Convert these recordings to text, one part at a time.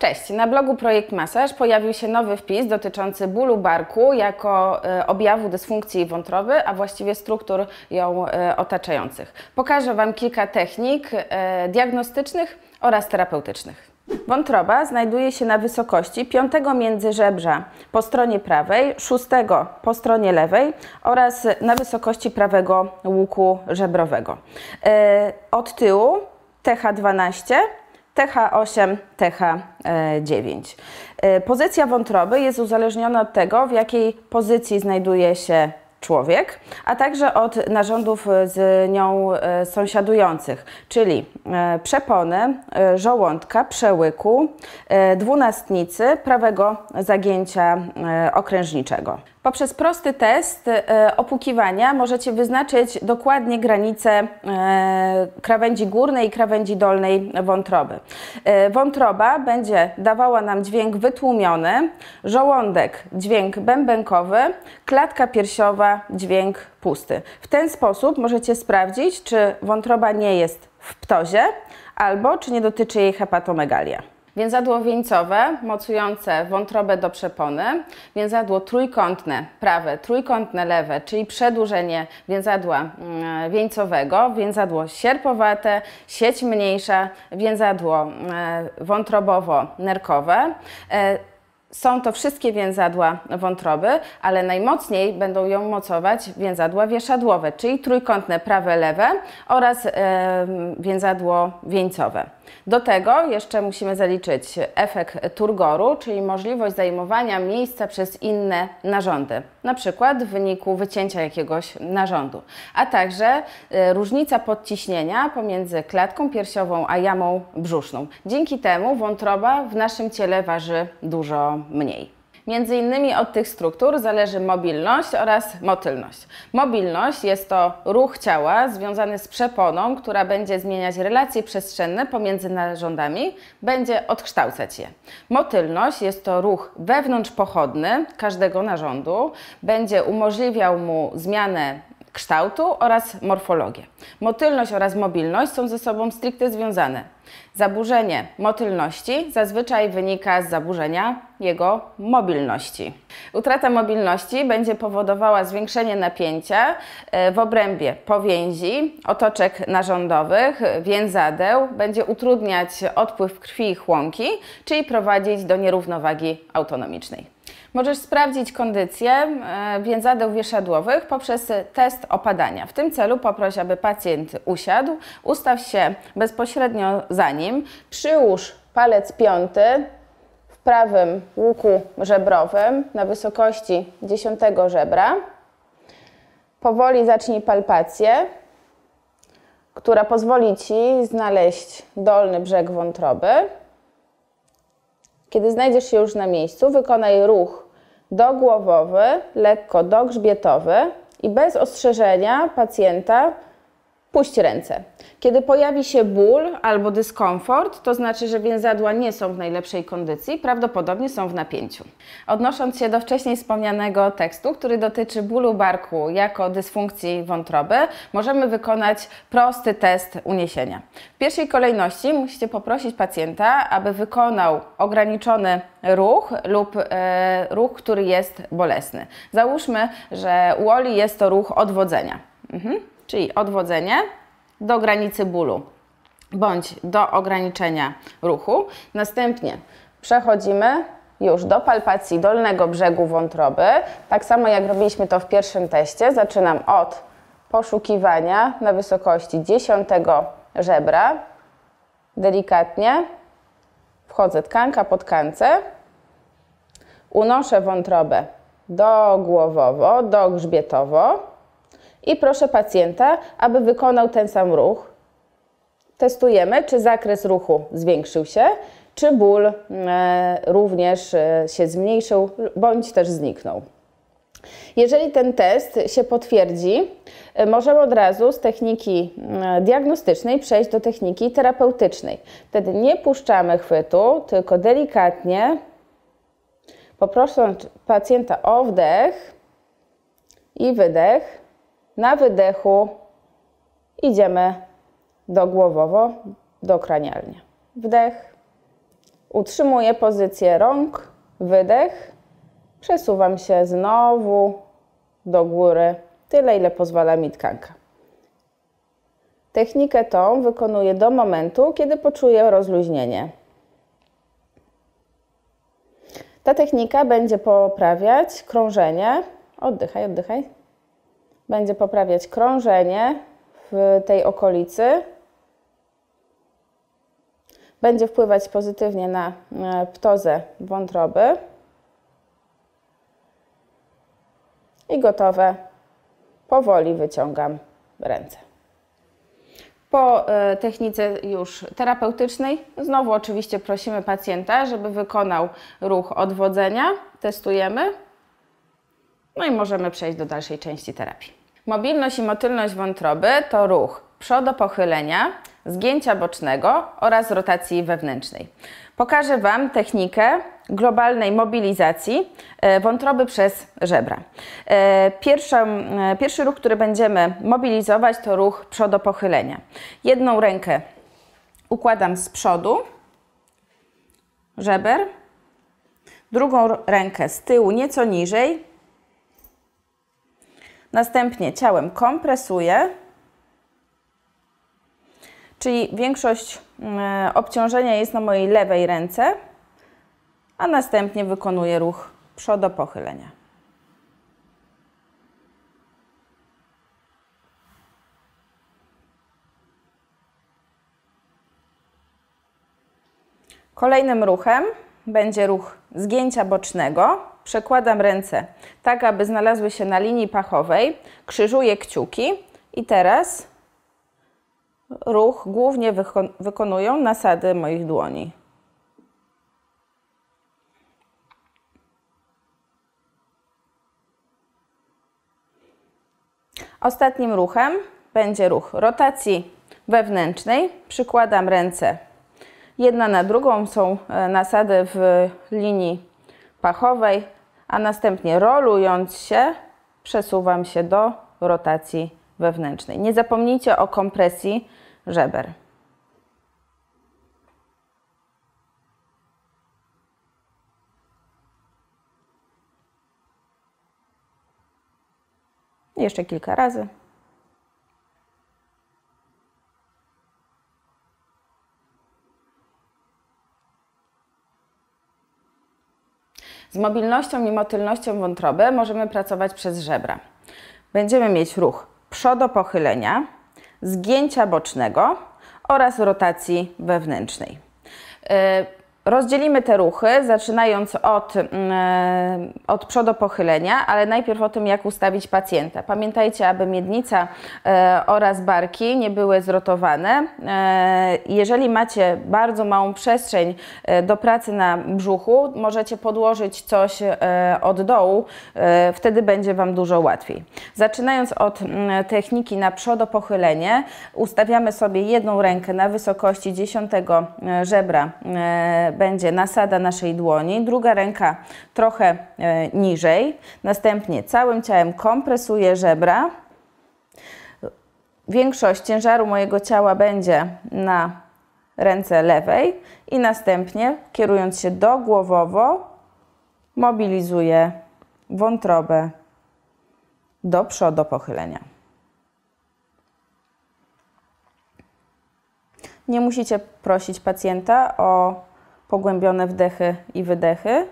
Cześć, na blogu Projekt Masaż pojawił się nowy wpis dotyczący bólu barku jako e, objawu dysfunkcji wątroby, a właściwie struktur ją e, otaczających. Pokażę Wam kilka technik e, diagnostycznych oraz terapeutycznych. Wątroba znajduje się na wysokości piątego międzyżebrza po stronie prawej, szóstego po stronie lewej oraz na wysokości prawego łuku żebrowego. Od tyłu TH12 TH8, TH9. Pozycja wątroby jest uzależniona od tego, w jakiej pozycji znajduje się człowiek, a także od narządów z nią e, sąsiadujących, czyli e, przepony, e, żołądka, przełyku, dwunastnicy, prawego zagięcia okrężniczego. Poprzez prosty test e, opukiwania możecie wyznaczyć dokładnie granice e, krawędzi górnej i krawędzi dolnej wątroby. E, wątroba będzie dawała nam dźwięk wytłumiony, żołądek dźwięk bębenkowy, klatka piersiowa dźwięk pusty. W ten sposób możecie sprawdzić, czy wątroba nie jest w ptozie albo czy nie dotyczy jej hepatomegalia. Więzadło wieńcowe mocujące wątrobę do przepony, więzadło trójkątne prawe, trójkątne lewe, czyli przedłużenie więzadła mm, wieńcowego, więzadło sierpowate, sieć mniejsza, więzadło e, wątrobowo-nerkowe. E, są to wszystkie więzadła wątroby, ale najmocniej będą ją mocować więzadła wieszadłowe, czyli trójkątne prawe, lewe oraz e, więzadło wieńcowe. Do tego jeszcze musimy zaliczyć efekt turgoru, czyli możliwość zajmowania miejsca przez inne narządy, na przykład w wyniku wycięcia jakiegoś narządu, a także e, różnica podciśnienia pomiędzy klatką piersiową a jamą brzuszną. Dzięki temu wątroba w naszym ciele waży dużo mniej. Między innymi od tych struktur zależy mobilność oraz motylność. Mobilność jest to ruch ciała związany z przeponą, która będzie zmieniać relacje przestrzenne pomiędzy narządami, będzie odkształcać je. Motylność jest to ruch wewnątrzpochodny każdego narządu, będzie umożliwiał mu zmianę kształtu oraz morfologię. Motylność oraz mobilność są ze sobą stricte związane. Zaburzenie motylności zazwyczaj wynika z zaburzenia jego mobilności. Utrata mobilności będzie powodowała zwiększenie napięcia e, w obrębie powięzi, otoczek narządowych, więzadeł, będzie utrudniać odpływ krwi i chłonki, czyli prowadzić do nierównowagi autonomicznej. Możesz sprawdzić kondycję e, więzadeł wieszadłowych poprzez test opadania. W tym celu poproś, aby pacjent usiadł, ustaw się bezpośrednio za nim, przyłóż palec piąty w prawym łuku żebrowym na wysokości dziesiątego żebra. Powoli zacznij palpację, która pozwoli Ci znaleźć dolny brzeg wątroby. Kiedy znajdziesz się już na miejscu, wykonaj ruch dogłowowy, lekko dogrzbietowy i bez ostrzeżenia pacjenta puść ręce. Kiedy pojawi się ból albo dyskomfort, to znaczy, że więzadła nie są w najlepszej kondycji, prawdopodobnie są w napięciu. Odnosząc się do wcześniej wspomnianego tekstu, który dotyczy bólu barku jako dysfunkcji wątroby, możemy wykonać prosty test uniesienia. W pierwszej kolejności musicie poprosić pacjenta, aby wykonał ograniczony ruch lub e, ruch, który jest bolesny. Załóżmy, że u Oli jest to ruch odwodzenia. Mhm. Czyli odwodzenie do granicy bólu bądź do ograniczenia ruchu. Następnie przechodzimy już do palpacji dolnego brzegu wątroby. Tak samo jak robiliśmy to w pierwszym teście. Zaczynam od poszukiwania na wysokości dziesiątego żebra. Delikatnie wchodzę tkanka po tkance. Unoszę wątrobę dogłowowo, dogrzbietowo i proszę pacjenta, aby wykonał ten sam ruch. Testujemy, czy zakres ruchu zwiększył się, czy ból e, również e, się zmniejszył bądź też zniknął. Jeżeli ten test się potwierdzi, e, możemy od razu z techniki diagnostycznej przejść do techniki terapeutycznej. Wtedy nie puszczamy chwytu, tylko delikatnie, poprosząc pacjenta o wdech i wydech, na wydechu idziemy do głowowo, do kranialnia. Wdech, Utrzymuję pozycję rąk, wydech. Przesuwam się znowu do góry, tyle ile pozwala mi tkanka. Technikę tą wykonuję do momentu, kiedy poczuję rozluźnienie. Ta technika będzie poprawiać krążenie. Oddychaj, oddychaj. Będzie poprawiać krążenie w tej okolicy. Będzie wpływać pozytywnie na e, ptozę wątroby. I gotowe. Powoli wyciągam ręce. Po e, technice już terapeutycznej, znowu oczywiście prosimy pacjenta, żeby wykonał ruch odwodzenia. Testujemy. No i możemy przejść do dalszej części terapii. Mobilność i motylność wątroby to ruch przodopochylenia, zgięcia bocznego oraz rotacji wewnętrznej. Pokażę Wam technikę globalnej mobilizacji e, wątroby przez żebra. E, e, pierwszy ruch, który będziemy mobilizować, to ruch przodopochylenia. Jedną rękę układam z przodu żeber, drugą rękę z tyłu nieco niżej, następnie ciałem kompresuję, czyli większość obciążenia jest na mojej lewej ręce, a następnie wykonuję ruch przodopochylenia. Kolejnym ruchem będzie ruch zgięcia bocznego. Przekładam ręce tak, aby znalazły się na linii pachowej. Krzyżuję kciuki i teraz ruch głównie wykonują nasady moich dłoni. Ostatnim ruchem będzie ruch rotacji wewnętrznej. Przykładam ręce jedna na drugą, są e, nasady w linii pachowej, a następnie rolując się przesuwam się do rotacji wewnętrznej. Nie zapomnijcie o kompresji żeber. Jeszcze kilka razy. Z mobilnością i motylnością wątroby możemy pracować przez żebra. Będziemy mieć ruch przodopochylenia, zgięcia bocznego oraz rotacji wewnętrznej. Rozdzielimy te ruchy, zaczynając od, e, od przodopochylenia, ale najpierw o tym, jak ustawić pacjenta. Pamiętajcie, aby miednica e, oraz barki nie były zrotowane. E, jeżeli macie bardzo małą przestrzeń do pracy na brzuchu, możecie podłożyć coś od dołu, wtedy będzie Wam dużo łatwiej. Zaczynając od mm, techniki na przodopochylenie, ustawiamy sobie jedną rękę na wysokości dziesiątego żebra będzie nasada naszej dłoni, druga ręka trochę e, niżej, następnie całym ciałem kompresuję żebra. Większość ciężaru mojego ciała będzie na ręce lewej i następnie kierując się dogłowowo mobilizuję wątrobę do przodu pochylenia. Nie musicie prosić pacjenta o pogłębione wdechy i wydechy.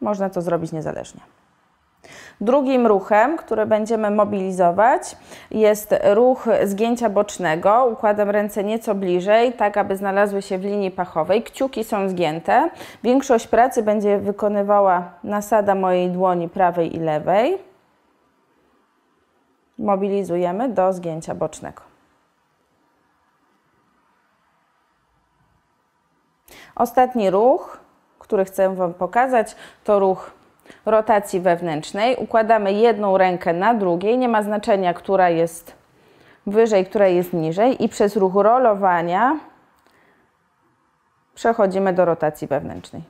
Można to zrobić niezależnie. Drugim ruchem, który będziemy mobilizować, jest ruch zgięcia bocznego. Układam ręce nieco bliżej, tak aby znalazły się w linii pachowej. Kciuki są zgięte. Większość pracy będzie wykonywała nasada mojej dłoni prawej i lewej. Mobilizujemy do zgięcia bocznego. Ostatni ruch, który chcę Wam pokazać, to ruch rotacji wewnętrznej. Układamy jedną rękę na drugiej, nie ma znaczenia, która jest wyżej, która jest niżej i przez ruch rolowania przechodzimy do rotacji wewnętrznej.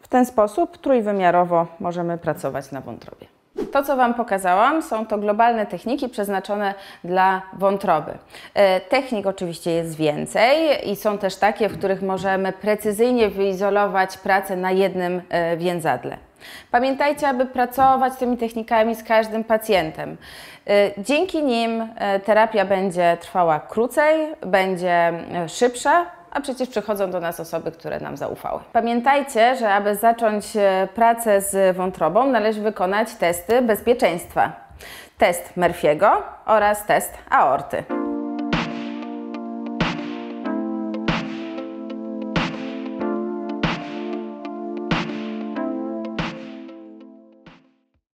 W ten sposób trójwymiarowo możemy pracować na wątrobie. To, co Wam pokazałam, są to globalne techniki przeznaczone dla wątroby. E, technik oczywiście jest więcej i są też takie, w których możemy precyzyjnie wyizolować pracę na jednym e, więzadle. Pamiętajcie, aby pracować tymi technikami z każdym pacjentem. E, dzięki nim terapia będzie trwała krócej, będzie szybsza, a przecież przychodzą do nas osoby, które nam zaufały. Pamiętajcie, że aby zacząć pracę z wątrobą, należy wykonać testy bezpieczeństwa. Test Murphy'ego oraz test aorty.